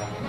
Amen.